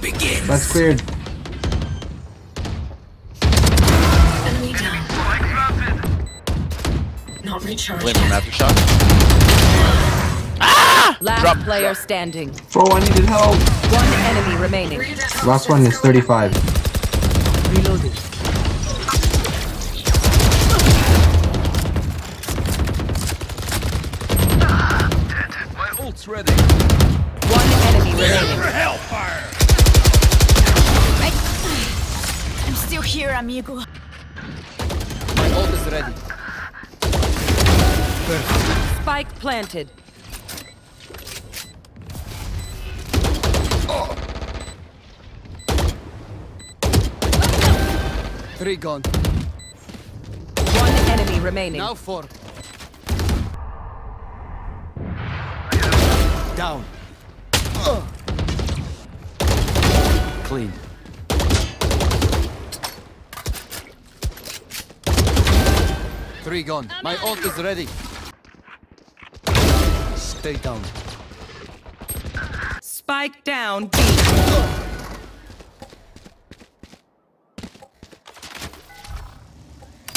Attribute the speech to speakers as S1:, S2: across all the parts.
S1: begins.
S2: That's cleared.
S3: Enemy down. Not recharged.
S4: Blame him after shot. Ah!
S5: Last
S4: Drop.
S5: player standing.
S2: Bro, I needed help.
S5: One enemy remaining.
S2: Last one is 35.
S5: Reloaded.
S1: Ah, My ult's ready.
S5: One enemy remaining.
S6: Here, amigo.
S1: My ult is ready.
S5: Spike planted.
S1: Three gone.
S5: One enemy remaining.
S1: Now four. Down. Clean. Three gone. My ult is ready. Stay down.
S5: Spike down. B.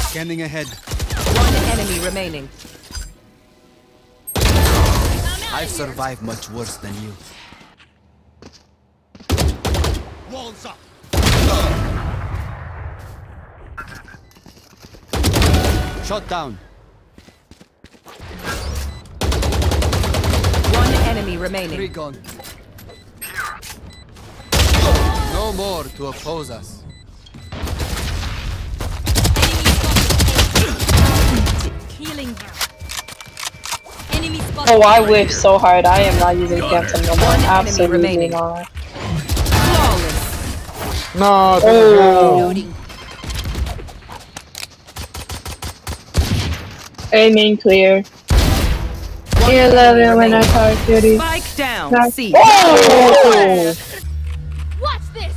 S1: Scanning ahead.
S5: One enemy remaining.
S1: I've survived much worse than you. Walls up. Shot down.
S5: One enemy remaining.
S1: Three
S5: remaining.
S1: gone. No more to oppose us.
S6: Healing. Enemy spot.
S7: Oh, I whiff so hard. I am not using Phantom no more.
S5: One enemy
S7: Absolutely
S5: remaining.
S7: not.
S2: No,
S7: Oh.
S6: Loading.
S7: Aiming clear. You love it when I talk cutie.
S5: Spike down. C.
S7: Oh!
S6: Watch this.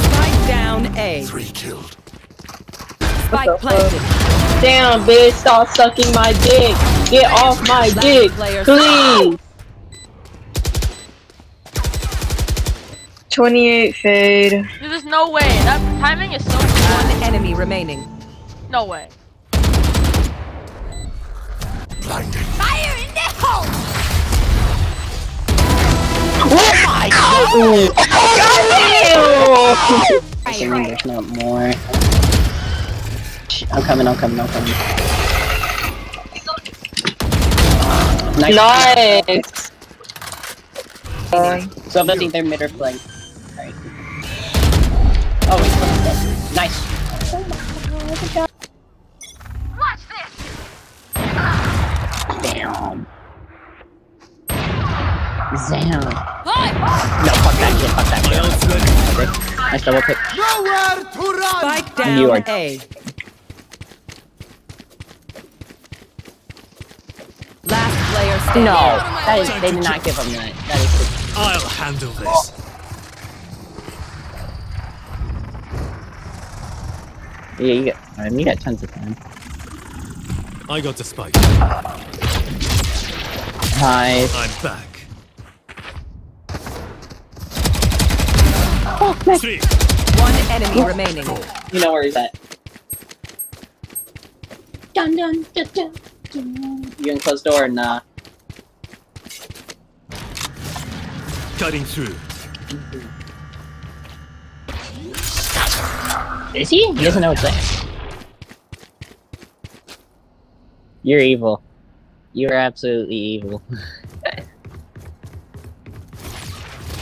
S5: Spike down. A.
S1: Three killed.
S5: Spike planted.
S7: Damn, bitch, stop sucking my dick. Get off my dick,
S5: player
S7: please. 28 fade.
S8: There's no way. That timing is so
S5: One enemy remaining.
S8: no way.
S1: Blinding.
S6: Fire in the hole. Oh my god!
S9: Oh Assuming there's not more. Sh- I'm coming, I'm coming, I'm coming. Nice.
S7: Nice.
S9: So I'm betting they're mid or flank. Right. Oh, wait, fuck that. Nice.
S6: Watch this.
S9: Damn. Zam.
S6: Hi.
S9: No, fuck that kid, fuck that kid. Okay. Nice double pick.
S1: Nowhere to run!
S5: Spike
S9: You
S5: down.
S9: are-
S5: A. Last player standing.
S9: No, that is, they did not give him that. That is
S10: I'll handle this.
S9: Yeah, you got, I mean, you got tons of time.
S10: I got the spike.
S9: Nice.
S10: I'm back. Oh, Three.
S5: One enemy remaining.
S9: You know where he's at. Dun dun dun dun. dun. You in closed door? Nah.
S10: Cutting through. Mm-hmm.
S9: Is he? He doesn't know what's there. You're evil. You're absolutely evil.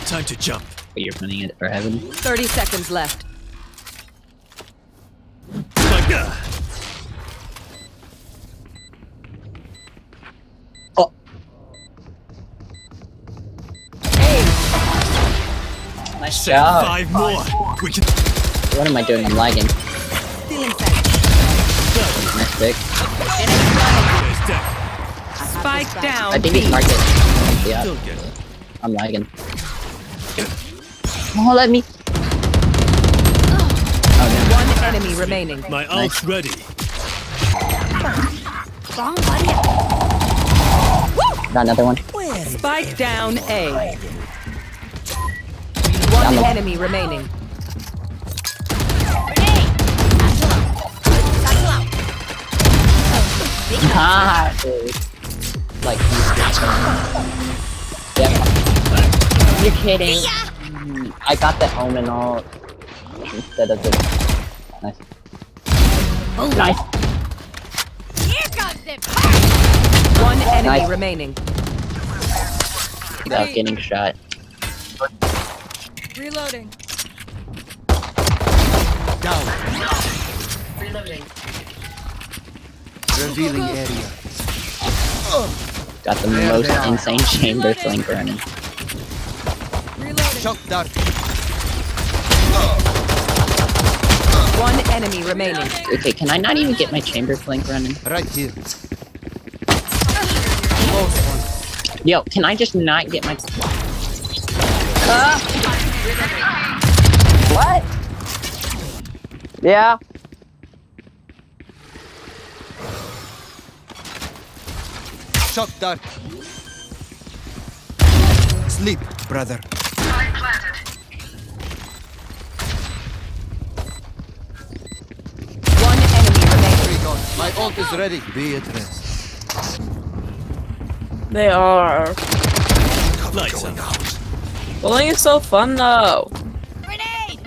S10: Time to jump.
S9: but you're running it for heaven.
S5: 30 seconds left.
S10: Spike. Ah.
S9: Nice
S10: Save
S9: job.
S10: five more. We can.
S9: What am I doing? I'm lagging.
S5: Still.
S9: Nice pick.
S5: Spike down.
S9: I think he's
S5: B.
S9: marked it. Yeah,
S10: Still get it.
S9: I'm lagging. Oh, let me. Oh,
S5: One enemy remaining.
S10: My ult's ready.
S6: Wrong body.
S9: Got another one.
S5: Spike down A. One enemy remaining.
S9: Ah, dude. Like, yeah. You're kidding. I got the home and all instead of the. Nice. Nice.
S6: Here comes the
S5: One enemy
S9: Nice.
S5: remaining.
S9: Without getting shot.
S6: Reloading.
S1: Down.
S3: Reloading.
S1: Revealing area.
S9: Got the
S1: There
S9: most insane chamber flank running.
S6: Reloading.
S1: Shock dart.
S5: One enemy remaining.
S9: Okay, can I not even get my chamber flank running?
S1: Right here.
S9: Yo, can I just not get my? Uh. What? Yeah.
S1: Shock dart. Sleep, brother.
S5: One enemy remaining.
S1: My ult is ready. Be at rest.
S7: They are.
S10: Lights out.
S7: Bullying is so fun though.
S6: Grenade.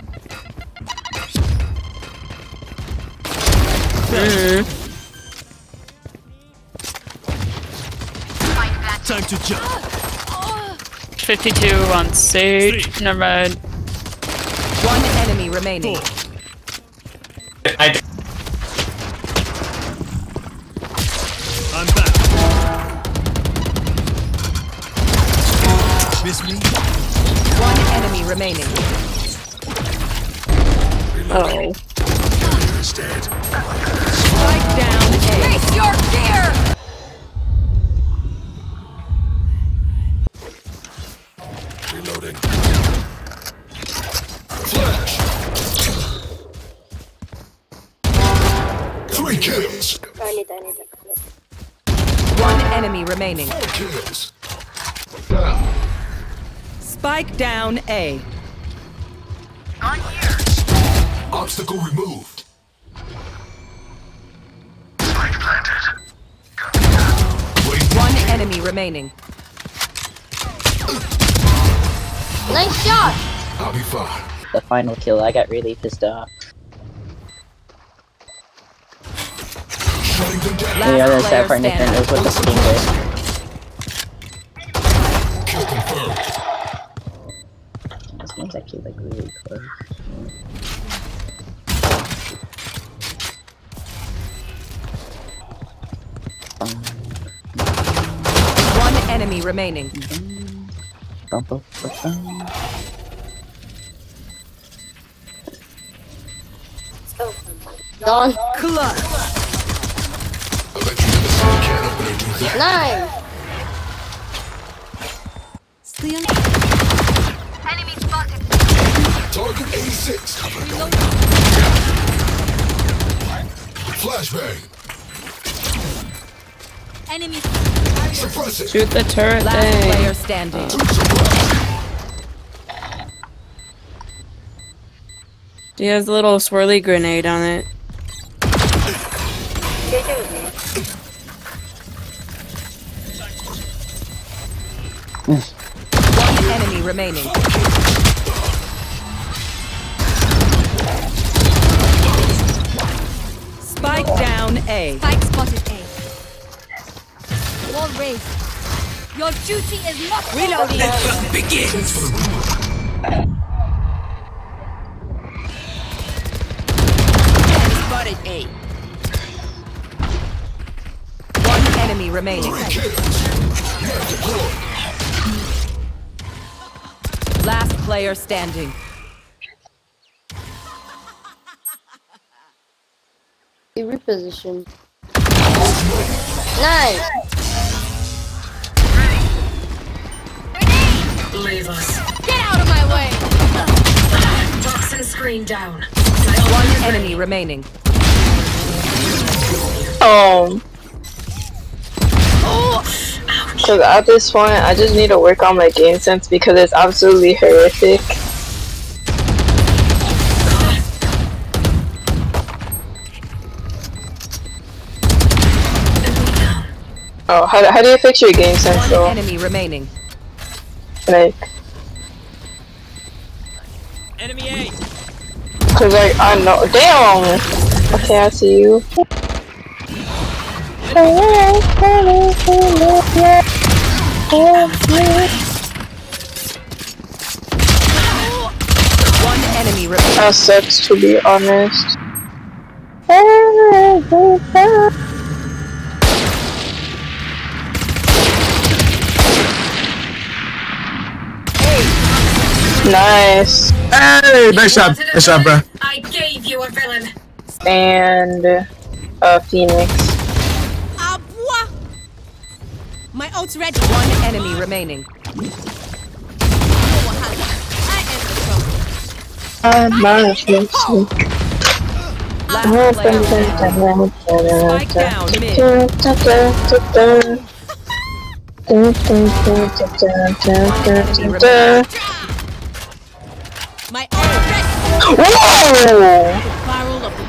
S7: Mm.
S10: Time to jump.
S7: 52 on Sage. Never mind.
S5: One enemy remaining.
S10: I'm back. Miss me?
S5: One enemy remaining.
S7: Oh.
S5: Spike down A.
S6: Face your fear.
S5: Enemy remaining.
S4: Four kills. Down.
S5: Spike down A.
S4: Obstacle removed. Spike planted.
S5: One enemy remaining.
S6: Nice shot.
S4: I'll be fine.
S9: The final kill. I got really pissed off.
S4: Shutting them
S9: The other
S5: player
S9: side partner
S5: standing.
S9: knows what the stinger.
S4: Kill.
S9: This one's actually like really close.
S5: One enemy remaining.
S9: Bum, bum, bum, bum.
S6: Gone.
S5: Clutch.
S4: Opener do.
S6: Nine. Enemy spotted.
S4: Target 86. Cover going. Flashbang.
S6: Enemy.
S4: Suppress it.
S7: Shoot the turret
S5: Last
S7: thing.
S5: player standing.
S4: Suppress.
S7: He has a little swirly grenade on it.
S5: Remaining. Spike down A.
S6: Spike spotted A. Wall raised. Your duty is not reloading. Let us begin.
S5: Spotted A. One enemy remaining. Player standing.
S6: He repositioned. Nice.
S3: Leave us.
S6: Get out of my way.
S3: Toxin screen down.
S5: One enemy remaining.
S7: Damn! Cause at this point, I just need to work on my game sense because it's absolutely horrific. Oh, how, how do you fix your game sense
S5: One
S7: though?
S5: enemy remaining.
S7: Like,
S10: Enemy A.
S7: cause like, I know, damn! Okay, I see you.
S5: One enemy remaining.
S7: That sucks to be honest. Nice.
S11: Hey, nice job, nice job, bro.
S3: I gave you a villain.
S7: And uh, Phoenix.
S6: Ult's ready.
S5: One enemy remaining.
S6: I am the trouble.
S7: I'm my Phoenix.
S5: Last player standing. Spike down mid.
S6: My ult's ready.
S7: Whoa!
S6: Barrel of the